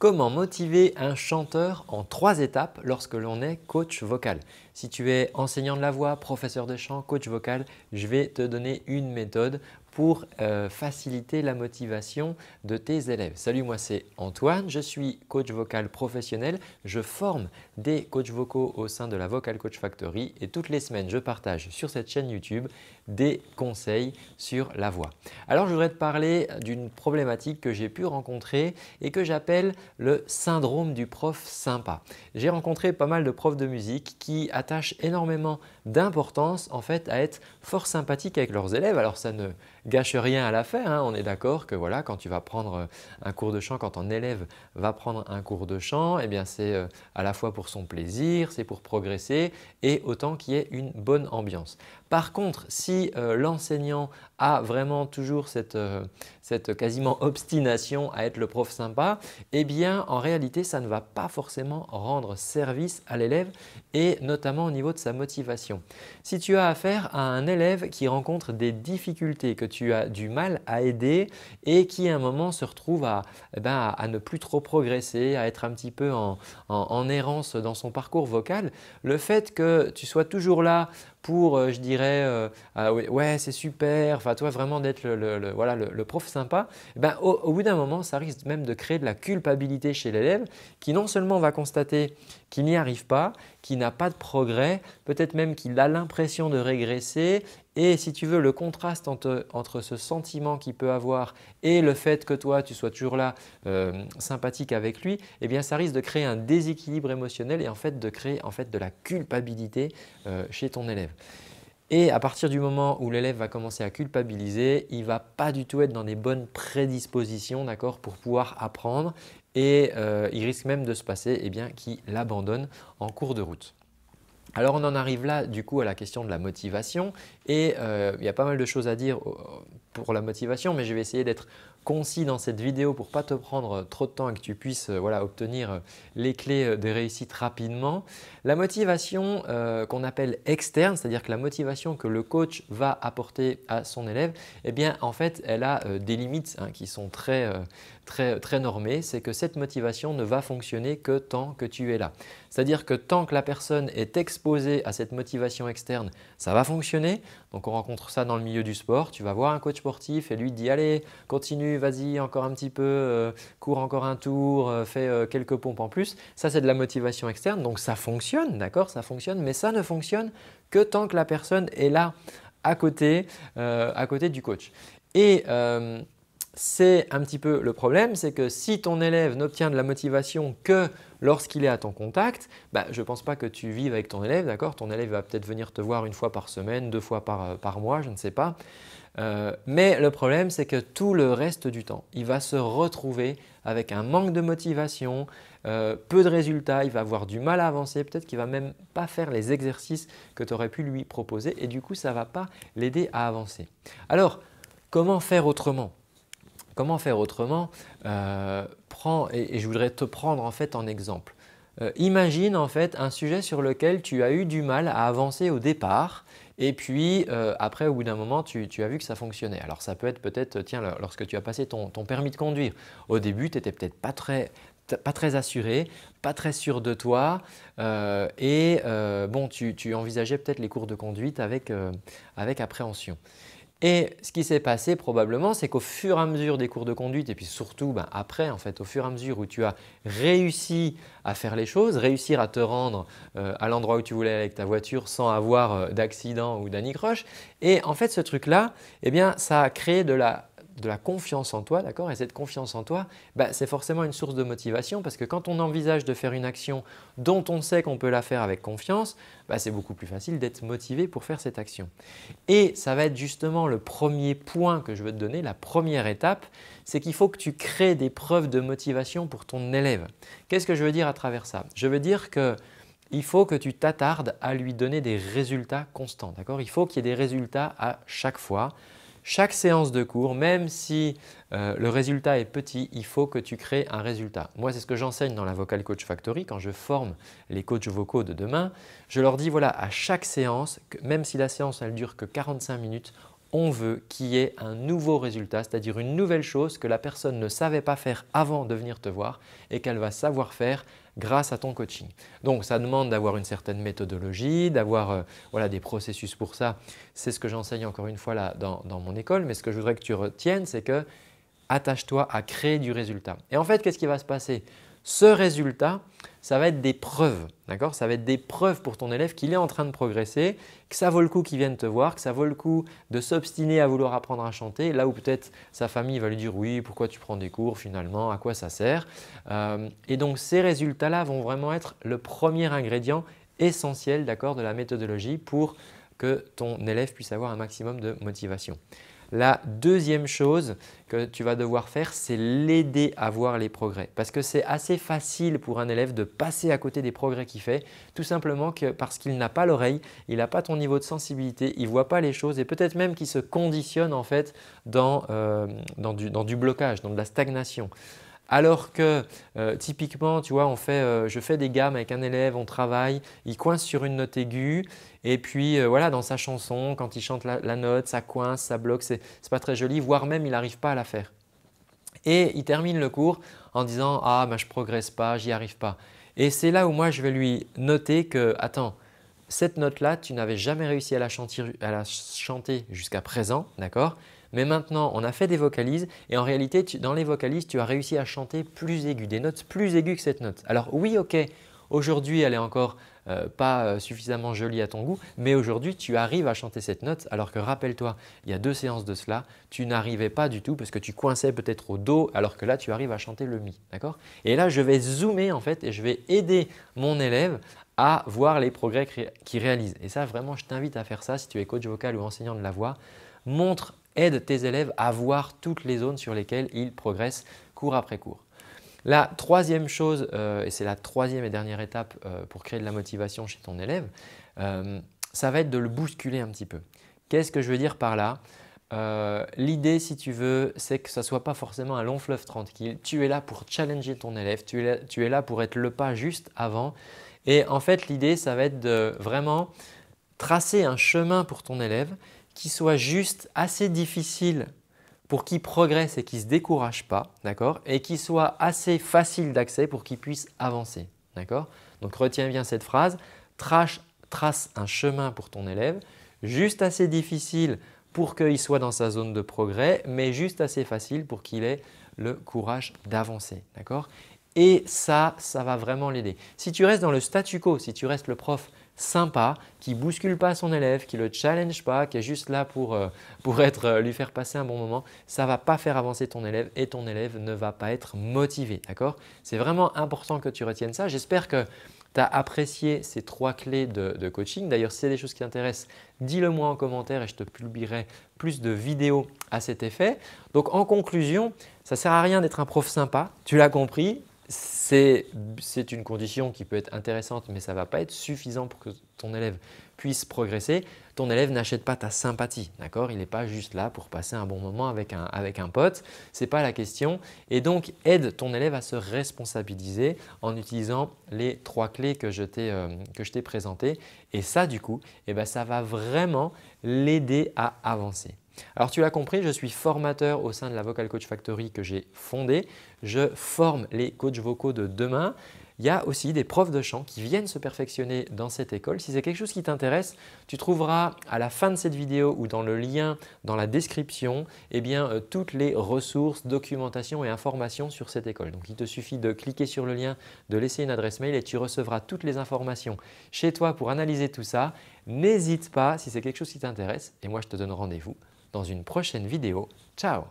Comment motiver un chanteur en trois étapes lorsque l'on est coach vocal? Si tu es enseignant de la voix, professeur de chant, coach vocal, je vais te donner une méthode pour euh, faciliter la motivation de tes élèves. Salut, moi c'est Antoine, je suis coach vocal professionnel. Je forme des coachs vocaux au sein de la Vocal Coach Factory et toutes les semaines je partage sur cette chaîne YouTube des conseils sur la voix. Alors je voudrais te parler d'une problématique que j'ai pu rencontrer et que j'appelle le syndrome du prof sympa. J'ai rencontré pas mal de profs de musique qui attachent énormément d'importance en fait à être fort sympathiques avec leurs élèves. Alors ça ne gâche rien à l'affaire, hein. on est d'accord que voilà quand tu vas prendre un cours de chant, quand ton élève va prendre un cours de chant, eh bien c'est euh, à la fois pour son plaisir, c'est pour progresser et autant qu'il y ait une bonne ambiance. Par contre, si euh, l'enseignant a vraiment toujours euh, cette, quasiment obstination à être le prof sympa, eh bien en réalité ça ne va pas forcément rendre service à l'élève et notamment au niveau de sa motivation. Si tu as affaire à un élève qui rencontre des difficultés, que tu as du mal à aider et qui à un moment se retrouve à, eh ben, ne plus trop progresser, à être un petit peu en errance dans son parcours vocal, le fait que tu sois toujours là pour, euh, je dirais, euh, ah ouais, c'est super, enfin toi vraiment d'être le, voilà, le, prof sympa, eh ben, au, bout d'un moment, ça risque même de créer de la culpabilité chez l'élève qui non seulement va constater qu'il n'y arrive pas, qu'il n'a pas de progrès, peut-être même qu'il a l'impression de régresser et si tu veux le contraste entre, ce sentiment qu'il peut avoir et le fait que toi tu sois toujours là euh, sympathique avec lui, eh bien ça risque de créer un déséquilibre émotionnel et en fait de créer en fait de la culpabilité chez ton élève. Et à partir du moment où l'élève va commencer à culpabiliser, il ne va pas du tout être dans des bonnes prédispositions pour pouvoir apprendre et euh, il risque même de se passer eh bien, qu'il abandonne en cours de route. Alors on en arrive là du coup à la question de la motivation et euh, il y a pas mal de choses à dire pour la motivation mais je vais essayer d'être concis dans cette vidéo pour pas te prendre trop de temps et que tu puisses euh, obtenir les clés de réussite rapidement. La motivation qu'on appelle externe, c'est-à-dire que la motivation que le coach va apporter à son élève, eh bien en fait elle a des limites hein, qui sont très, très, très normées. C'est que cette motivation ne va fonctionner que tant que tu es là. C'est-à-dire que tant que la personne est exposée à cette motivation externe, ça va fonctionner. Donc on rencontre ça dans le milieu du sport. Tu vas voir un coach sportif et lui dit allez, continue, vas-y encore un petit peu, euh, cours encore un tour, euh, fais euh, quelques pompes en plus. Ça c'est de la motivation externe. Donc ça fonctionne, d'accord Ça fonctionne, mais ça ne fonctionne que tant que la personne est là à côté, à côté du coach. Et c'est un petit peu le problème, c'est que si ton élève n'obtient de la motivation que lorsqu'il est à ton contact, bah, je ne pense pas que tu vives avec ton élève, d'accord? Ton élève va peut-être venir te voir une fois par semaine, deux fois par, euh, mois, je ne sais pas. Euh, mais le problème, c'est que tout le reste du temps, il va se retrouver avec un manque de motivation, euh, peu de résultats, il va avoir du mal à avancer, peut-être qu'il ne va même pas faire les exercices que tu aurais pu lui proposer et du coup, ça ne va pas l'aider à avancer. Alors, comment faire autrement? Comment faire autrement euh, et, je voudrais te prendre en fait en exemple. Euh, imagine en fait un sujet sur lequel tu as eu du mal à avancer au départ et puis euh, après au bout d'un moment tu, as vu que ça fonctionnait. Alors ça peut être peut-être tiens lorsque tu as passé ton, permis de conduire. Au début tu n'étais peut-être pas très, assuré, pas très sûr de toi et bon tu, envisageais peut-être les cours de conduite avec appréhension. Et ce qui s'est passé probablement, c'est qu'au fur et à mesure des cours de conduite et puis surtout ben, après, en fait, au fur et à mesure où tu as réussi à faire les choses, réussir à te rendre euh, à l'endroit où tu voulais aller avec ta voiture sans avoir euh, d'accident ou d'anicroche. Et en fait, ce truc-là, eh bien, ça a créé de la de la confiance en toi, d'accord? Et cette confiance en toi, bah, c'est forcément une source de motivation parce que quand on envisage de faire une action dont on sait qu'on peut la faire avec confiance, bah, c'est beaucoup plus facile d'être motivé pour faire cette action. Et ça va être justement le premier point que je veux te donner, la première étape, c'est qu'il faut que tu crées des preuves de motivation pour ton élève. Qu'est-ce que je veux dire à travers ça? Je veux dire que il faut que tu t'attardes à lui donner des résultats constants. Il faut qu'il y ait des résultats à chaque fois chaque séance de cours, même si euh, le résultat est petit, il faut que tu crées un résultat. Moi, c'est ce que j'enseigne dans la Vocal Coach Factory quand je forme les coachs vocaux de demain. Je leur dis voilà, à chaque séance, même si la séance elle dure que 45 minutes, on veut qu'il y ait un nouveau résultat, c'est-à-dire une nouvelle chose que la personne ne savait pas faire avant de venir te voir et qu'elle va savoir faire grâce à ton coaching. Donc ça demande d'avoir une certaine méthodologie, d'avoir euh, des processus pour ça. C'est ce que j'enseigne encore une fois dans, dans, mon école, mais ce que je voudrais que tu retiennes, c'est que attache-toi à créer du résultat. Et en fait, qu'est-ce qui va se passer? Ce résultat, ça va être des preuves. D'accord? Ça va être des preuves pour ton élève qu'il est en train de progresser, que ça vaut le coup qu'il vienne te voir, que ça vaut le coup de s'obstiner à vouloir apprendre à chanter, là où peut-être sa famille va lui dire oui, pourquoi tu prends des cours finalement, à quoi ça sert euh, Et donc ces résultats-là vont vraiment être le premier ingrédient essentiel de la méthodologie pour que ton élève puisse avoir un maximum de motivation. La deuxième chose que tu vas devoir faire, c'est l'aider à voir les progrès. Parce que c'est assez facile pour un élève de passer à côté des progrès qu'il fait, tout simplement parce qu'il n'a pas l'oreille, il n'a pas ton niveau de sensibilité, il ne voit pas les choses et peut-être même qu'il se conditionne en fait dans, euh, dans du blocage, dans de la stagnation. Alors que euh, typiquement, tu vois, euh, je fais des gammes avec un élève, on travaille, il coince sur une note aiguë et puis euh, voilà, dans sa chanson, quand il chante la, note, ça coince, ça bloque, c'est pas très joli, voire même il n'arrive pas à la faire. Et il termine le cours en disant « Ah, ben, je progresse pas, j'y arrive pas ». Et c'est là où moi je vais lui noter que « Attends, cette note-là, tu n'avais jamais réussi à la chanter, chanter jusqu'à présent, d'accord? Mais maintenant, on a fait des vocalises et en réalité, dans les vocalises, tu as réussi à chanter plus aigu, des notes plus aiguës que cette note. Alors oui, ok, aujourd'hui, elle est encore euh, pas euh, suffisamment jolie à ton goût, mais aujourd'hui, tu arrives à chanter cette note alors que rappelle-toi, il y a deux séances de cela, tu n'arrivais pas du tout parce que tu coinçais peut-être au Do alors que là, tu arrives à chanter le Mi. D'accord? Et là, je vais zoomer en fait et je vais aider mon élève à voir les progrès qu'il réalise. Et ça, vraiment, je t'invite à faire ça si tu es coach vocal ou enseignant de la voix. Montre aide tes élèves à voir toutes les zones sur lesquelles ils progressent cours après cours. La troisième chose, euh, et c'est la troisième et dernière étape euh, pour créer de la motivation chez ton élève, euh, ça va être de le bousculer un petit peu. Qu'est-ce que je veux dire par là? L'idée, si tu veux, c'est que ce ne soit pas forcément un long fleuve tranquille. Tu es là pour challenger ton élève, tu es tu es là pour être le pas juste avant. Et en fait, l'idée, ça va être de vraiment tracer un chemin pour ton élève qui soit juste assez difficile pour qu'il progresse et qu'il ne se décourage pas, d'accord Et qui soit assez facile d'accès pour qu'il puisse avancer, d'accord Donc retiens bien cette phrase, trace, trace un chemin pour ton élève, juste assez difficile pour qu'il soit dans sa zone de progrès, mais juste assez facile pour qu'il ait le courage d'avancer, d'accord Et ça, ça va vraiment l'aider. Si tu restes dans le statu quo, si tu restes le prof sympa, qui bouscule pas son élève, qui le challenge pas, qui est juste là pour, euh, pour être, euh, lui faire passer un bon moment, ça ne va pas faire avancer ton élève et ton élève ne va pas être motivé. D'accord? C'est vraiment important que tu retiennes ça. J'espère que tu as apprécié ces trois clés de, de coaching. D'ailleurs, si c'est des choses qui t'intéressent, dis-le moi en commentaire et je te publierai plus de vidéos à cet effet. Donc en conclusion, ça ne sert à rien d'être un prof sympa, tu l'as compris, c'est une condition qui peut être intéressante, mais ça ne va pas être suffisant pour que ton élève puisse progresser. Ton élève n'achète pas ta sympathie, d'accord? Il n'est pas juste là pour passer un bon moment avec un, pote, ce n'est pas la question. Et donc, aide ton élève à se responsabiliser en utilisant les trois clés que je t'ai euh, présentées. Et ça, du coup, eh ben, ça va vraiment l'aider à avancer. Alors tu l'as compris, je suis formateur au sein de la Vocal Coach Factory que j'ai fondée. Je forme les coachs vocaux de demain. Il y a aussi des profs de chant qui viennent se perfectionner dans cette école. Si c'est quelque chose qui t'intéresse, tu trouveras à la fin de cette vidéo ou dans le lien dans la description eh bien, euh, toutes les ressources, documentation et informations sur cette école. Donc il te suffit de cliquer sur le lien, de laisser une adresse mail et tu recevras toutes les informations chez toi pour analyser tout ça. N'hésite pas si c'est quelque chose qui t'intéresse et moi je te donne rendez-vous dans une prochaine vidéo. Ciao